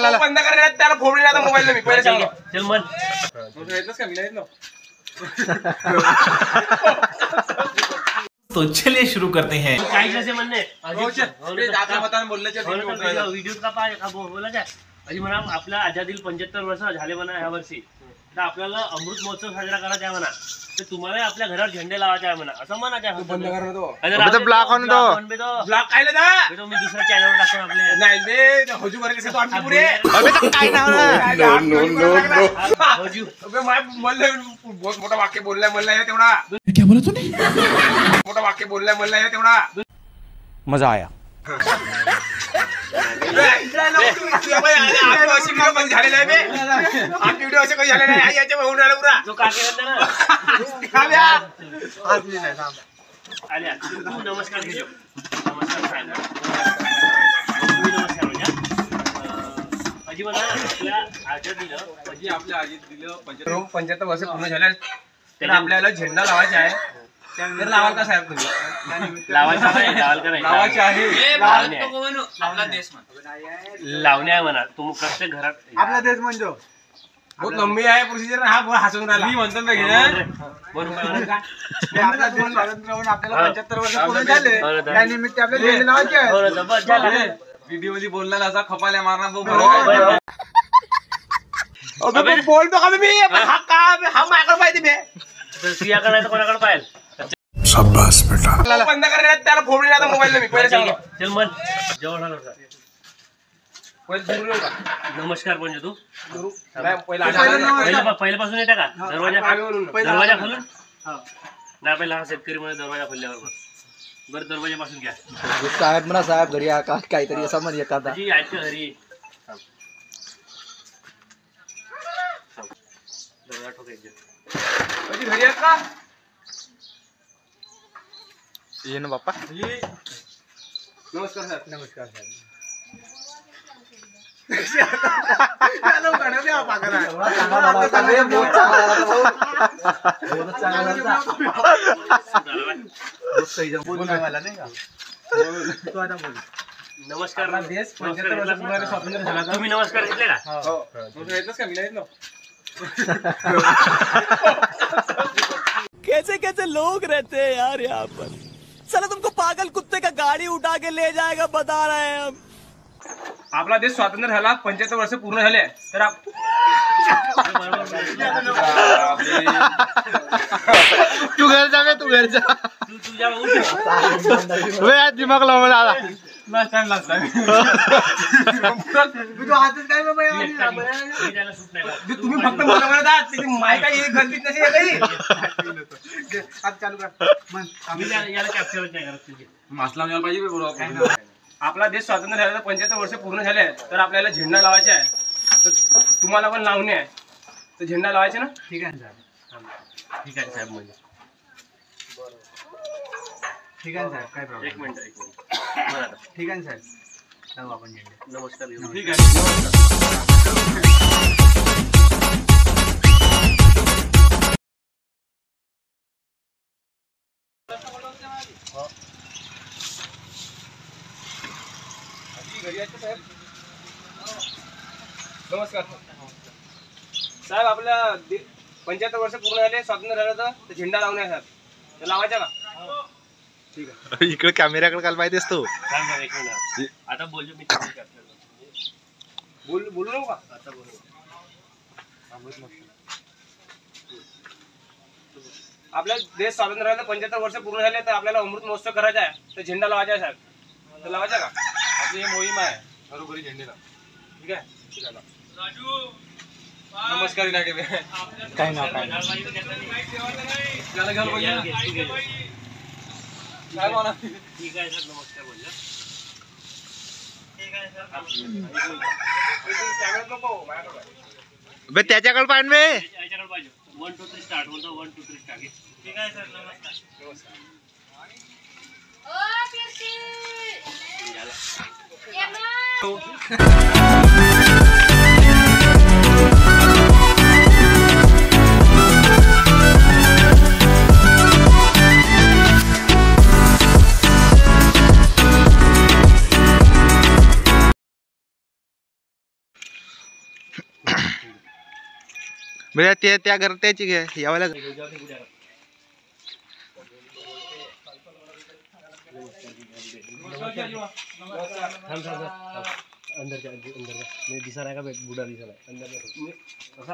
बंद करण्यात त्याला आता मोबाईल मी पहिले सांगतो चल मन. सांगितलंस का मी नाही? तो चलिए शुरू करते हैं। काही कसे म्हणणे? हो. व्हिडिओ का पाय का बोल- काय? अजी म्हणा आपल्या आजादील पंच्याहत्तर वर्ष झाले म्हणा या वर्षी. तर आपल्याला अमृत महोत्सव साजरा करायचा आहे म्हणा. तर तुम्हाला आपल्या घरावर झेंडे लावायचे आहे म्हणा. असं म्हणायचं आहे बंद कर तो. अरे अबे तो black होऊन दो. होऊन बे तो. ब्लॉक खायला जा. बे तो मी दुसऱ्या चॅनलवर टाकतो आपल्या नाही बे हजू करे कसे तो आमचे पुरे. अबे तो काय नाव ना हजू. अबे माय बोललं बहुत मोठा वाक्य बोललाय म्हणलाय तेवढा. क्या बोला तूने मोठा वाक्य बोललाय म्हणलाय तेवढा. मज़ा आया. झालेला आहे याच्या होऊन राहिला पुरा नमस्कार नमस्कार आपल्या आजीत दिलं पंच्याहत्तर वर्ष पूर्ण झाले. तर आपल्याला झेंडा लावायचा आहे. तर लावाल का साहेब तुम्ही? लावायचा नाही? लावाल का नाही? लावायचे आहे. लावणे आहे. लावणे आहे म्हणा. तुम्ही प्रत्येक घरात आपला देश म्हणजे बहुत लंबी आहे प्रोसिजर हा हसून राहिला. मी म्हणतो ना घे. बरोबर म्हणा. ते आपला देश स्वातंत्र्य होऊन आपल्याला हा. पंच्याहत्तर वर्ष पूर्ण झाले. हो. त्यानिमित्त लावायचे आहे बस झालं. व्हिडिओमध्ये बोलला असा खपाल्या मारणार भाऊ बरं. अबे पण बोलतो का मी? पण हा का? हा माझ्याकडे पाहिजे तर सियाकडे नाही तर कोणाकडे पाहिजे बंद करण्यात त्याला फोडून आता मोबाईल मी पहिले सांगतो चल मन जवळ आलो होता. पहिले दुरून येऊ का? नमस्कार म्हणजे तू दुरून नाही पहिला पहिलं नाव पहिले पहिल्यापासून येता का दरवाजा आम्हीवरून दरवाजा खोलून नाही पहिला हा शेतकरी मध्ये दरवाजा खोलल्यावर बस. बरं दरवाजा पासून घ्या. साहेब म्हणा साहेब घरी या का काहीतरी असं म्हणजे एखादा जी आजच्या घरी. थांब. थांब. दरवाजा ठोकायचे. कधी घरी आहेत का? ये ना बाप्पा नमस्कार सर नमस्कार. नमस्कार? तुम्ही नमस्कार घेतले का? हो नाही घेतलं. कैसे कैसे लोग रहते हैं यार यहाँ पर। चलो तुमको पागल कुत्ते का गाड़ी उठा के ले जाएगा बता रहे हैं हम। आपला देश स्वातंत्र्य झाला पंच्याहत्तर वर्ष पूर्ण झाले. तर आप- तू घर जा तू घर जा. तू दिमाग लाव मला तुम्ही फक्त मला म्हणत आहात त्याची मायका गलतीत नसेल आहे काही? हात चालू कर. मन मी त्याला- याला कॅप्चरच नाही करत तुझे. आपला देश स्वातंत्र्य झाला पंच्याहत्तर वर्ष पूर्ण झाले तर आपल्याला झेंडा लावायचा आहे. तर तुम्हाला पण लावणे आहे. तर झेंडा लावायचे ना? ठीक आहे ना साहेब? ठीक आहे साहेब म्हणजे. ठीक आहे ना साहेब? काय एक प्रॉब्लेम मिनिट एक मिनिट. बरं. ठीक आहे ना साहेब लावू आपण झेंडे नमस्कार. ठीक आहे. नमस्कार. साहेब आपल्या पंच्याहत्तर वर्ष पूर्ण झाले स्वातंत्र्य झालं तर झेंडा लावणे आहे साहेब लावायचा का? इकडे कॅमेऱ्याकडे काल माहिती असतो थांब जरा एक मिनिट. आता बोललो मी तुझी capture करतो. बोल बोलू नको. का आता बोलू. आपल्या देश स्वातंत्र्य झालं पंच्याहत्तर वर्ष पूर्ण झाले तर आपल्याला अमृत महोत्सव करायचा आहे. तर झेंडा लावायचा आहे साहेब. तर लावायचा का? आपली ही मोहीम आहे. घरोघरी झेंडे लाव ठीक आहे लाव. नमस्कार काय नाव काय काय म्हणा? ठीक आहे सर नमस्कार बोललो कॅमेऱ्यात नको माझ्याकडे आहे. बे त्याच्याकडे पाहिजे बे याच्याकडे पाहिजे वन टू थ्री स्टार्ट बोलतो वन टू थ्री स्टार्ट ठीक आहे सर नमस्कार! झालं. Emma! म्हणजे ते त्या घर त्याची घे यावाला थांब थांब थांब. अंदरच्या अंदर अंदर मी दिसा नाही का बुडा अंदर. असा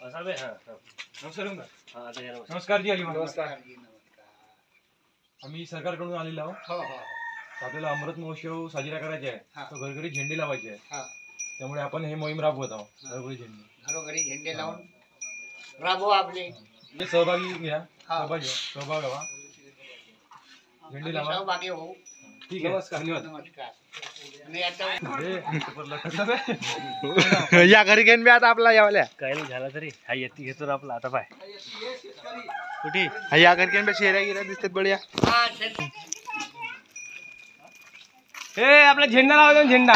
असा बे हा हा. नमस्कार. हा नमस्कार. जी नमस्कार आम्ही सरकारकडून आलेलो आहोत हो हो तर आपल्याला अमृत महोत्सव साजरा करायचा हा. आहे तर घरघरी झेंडे लावायचे आहे हा त्यामुळे आपण हे मोहीम राबवत आहोत घरोघरी झेंडे. घरोघरी झेंडे लावून राबव आपले. म्हणजे सहभागी घ्या हा. सहभागी व्हा. सहभाग व्हा. झेंडे लावा. सहभागी होऊ. ठीक आहे. धन्यवाद. नमस्कार. आणि आता हे, पेपर लटकला बे. या घरी घेऊन बी आता आपला यावाल्या. काय नाही झाला तरी. हा येते घेतो आपला. आता पाय. कुठे? हा, या घरी घेऊन बी शेऱ्या गिऱ्या दिसतात बढिया हा, शेत- हे आपला झेंडा लावा झेंडा.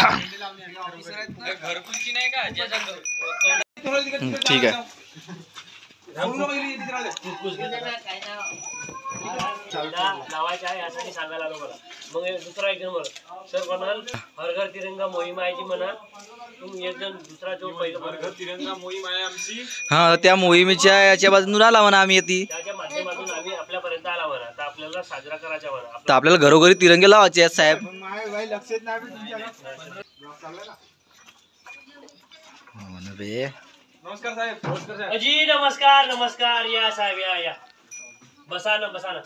ठीक आहे झेंडा लावायचा आहे असं मी सांगायला आलो मला मग हे दुसरा एक नंबर सर म्हणाल हर घर तिरंगा मोहीम आहे जी म्हणा तुम्ही एक जण दुसरा जो पहिला तिरंगा मोहीम आहे. आमची हा त्या मोहिमेच्या याच्या बाजून आला म्हणा आम्ही येते त्याच्या माध्यमातून आम्ही आपल्यापर्यंत आला म्हणा तर आपल्याला साजरा करायचा म्हणा तर आपला आपल्याला घरोघरी तिरंगे लावायचे आहेत साहेब. हो ना बे. नमस्कार साहेब नमस्कार साहेब. अजी नमस्कार नमस्कार या साहेब या या. बसा ना बसा ना.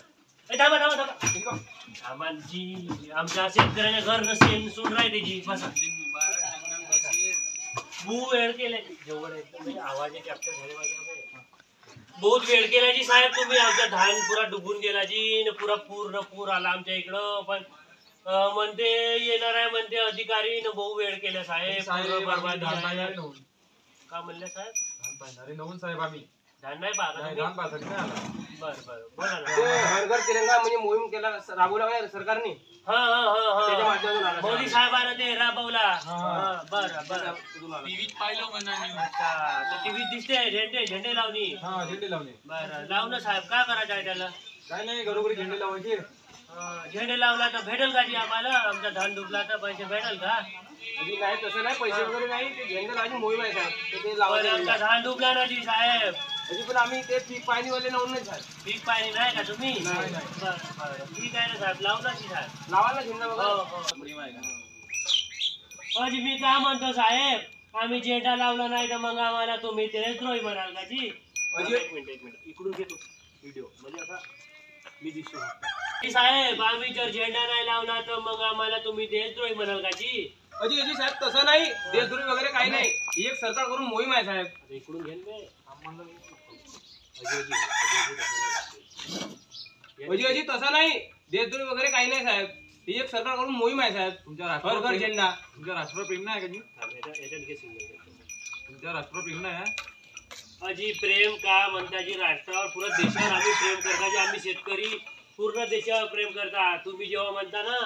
ए, थांबा थांबा थांबा. थांबा जी. आमच्या शेतकऱ्याच्या घर नसेल सून राहते जी. बसा. बू वेळ केलाय. जेवढं एकदम म्हणजे आवाज कॅप्चर झाले पाहिजे ना बे. बहुत वेळ केला जी साहेब तुम्ही. आमच्या धान पुरा डुबून गेला जी. न पुरा पूर्ण पूर आला आमच्या इकडं. पण अं, म्हणते येणार आहे म्हणते अधिकारी. न बहु वेळ केला साहेब. पूर्ण बरबादी. का म्हणले साहेब? नवून साहेब आम्ही. धान नाही पाहता नाही, तुम्ही? धान पाहतात नाही आला. बरं बरं. बोला ते ना. घर घर तिरंगा म्हणजे मोहीम केला राबवला पाहिजे सरकारने? हा हा हा त्याच्या हा माध्यमातून आला मोदी साहेबांना ते राबवला. हा. हा, बरं बरं. अच्छा तर टीव्ही दिसते झेंडे झेंडे लावणी. हा झेंडे लावले बरं लावणं साहेब काय करायचं आहे त्याला? काय नाही घरोघरी झेंडे लावायचे. हा, झेंडे लावला तर भेटेल का जी आम्हाला? आमचा धान डुबला तर पैसे भेटेल का? नाही तसं नाही पैसे वगैरे नाही ते झेंडे लावायची मोहीम आहे साहेब. तर ते पण लावायचे आमचा धान डुबला ना जी साहेब. पण आम्ही ते पीक पाणीवाले लावून नाही पीक पाणी नाही का तुम्ही? नाही, नाही. बरं बरं. ठीक आहे ना साहेब. लावला की साहेब. लावायला झेंडा हो वगैरे हो मी काय म्हणतो साहेब? आम्ही झेंडा लावला नाही तर मग आम्हाला तुम्ही देशद्रोही म्हणाल का जी? अजी- एक मिनिट एक मिनिट. इकडून घेतो व्हिडिओ म्हणजे असा मी दिसतो. की साहेब आम्ही जर झेंडा नाही लावला तर मग आम्हाला तुम्ही देशद्रोही म्हणाल का जी? अजी अजी साहेब तसं नाही. देशद्रोही वगैरे काही नाही. ही एक सरकार करून मोहीम आहे साहेब. इकडून अजी अजी तसं नाही. देशद्रोही वगैरे काही नाही साहेब. ही एक सरकार करून मोहीम आहे साहेब. तुमच्या घर घर झेंडा. तुमच्या राष्ट्रप्रेम नाही का जी तुमच्या राष्ट्रप्रेम नाही अजी प्रेम का म्हणता जी राष्ट्रावर? पुरा देशावर आम्ही प्रेम करता जी आम्ही शेतकरी पूर्ण देशावर प्रेम करता. तुम्ही जेव्हा म्हणता ना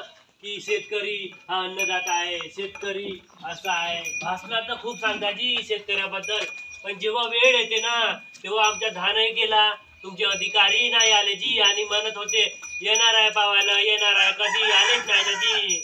की शेतकरी हा अन्नदाता आहे शेतकरी असा आहे. भाषणात तर खूप सांगता जी शेतकऱ्याबद्दल. पण जेव्हा वेळ येते ना तेव्हा आमच्या धानही गेला. तुमचे अधिकारी नाही आले जी आणि म्हणत होते येणार आहे पावायला येणार आहे. कधी आलेच नाही ना जी.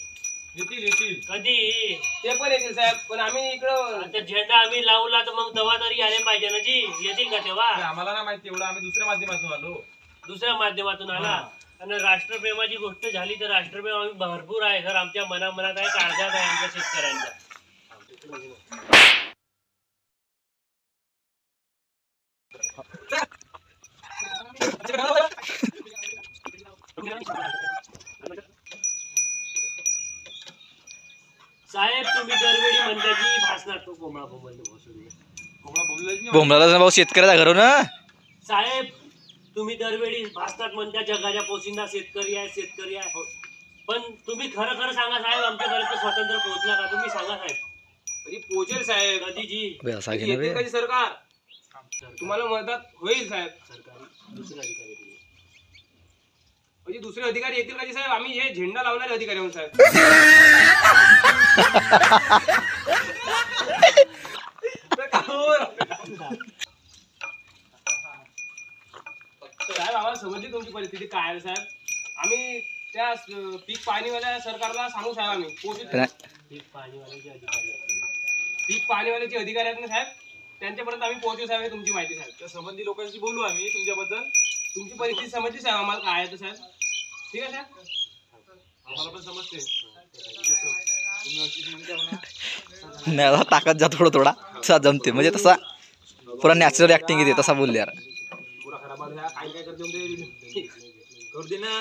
येतील येतील. कधी? ते पण येतील साहेब. पण आम्ही इकडं आता झेंडा आम्ही लावला तर मग तेव्हा तरी आले पाहिजे ना जी. येतील का तेव्हा? आम्हाला नाही माहिती एवढं आम्ही दुसऱ्या माध्यमातून आलो. दुसऱ्या माध्यमातून आला. आणि राष्ट्रप्रेमाची गोष्ट झाली तर राष्ट्रप्रेम आम्ही भरपूर आहे. सर आमच्या मनामनात आहे काळजात आहे आमच्या शेतकऱ्यांच्या साहेब तुम्ही दरवेळी म्हणता की भासणार तो कोंबडा भोसडीवर. भोमराला भाऊ शेतकऱ्याचा घर ना? साहेब तुम्ही दरवेळी भासतात म्हणता जगाच्या पोशिंदा शेतकरी आहे शेतकरी आहे. पण तुम्ही खरं खरं सांगा साहेब आमच्यापर्यंत स्वतंत्र पोहोचला का? तुम्ही सांगा साहेब. कधी पोहोचेल साहेब. कधी जी बे. कधी सरकार? तुम्हाला मदत होईल साहेब. सरकारी दुसरे अधिकारी. म्हणजे दुसरे अधिकारी येतील कधी साहेब? आम्ही हे झेंडा लावणारे अधिकारी आहोत साहेब साहेब आम्हाला समजली तुमची परिस्थिती काय आहे साहेब? आम्ही त्या स- पीक पाणीवाल्या सरकारला सांगू साहेब आम्ही. पोहोचू नाही. हे पाणीवाल्याचे अधिकारी आहेत. पीक पाणीवाल्याचे अधिकारी आहेत ना साहेब? त्यांच्यापर्यंत आम्ही पोहोचू साहेब हे तुमची माहिती साहेब. त्या संबंधी लोकांशी बोलू आम्ही तुमच्याबद्दल. तुमची परिस्थिती समजली साहेब आम्हाला काय आहे तर साहेब? ठीक आहे साहेब? आम्हाला पण समजते तुम्ही अशीच म्हणता म्हणा नाही आता ताकद जा थोडं थोडा. तसा जमते म्हणजे तसा पुरा नॅचरल ऍक्टिंग येते तसा बोलले यार. काय काय करते म्हणते. करू दे ना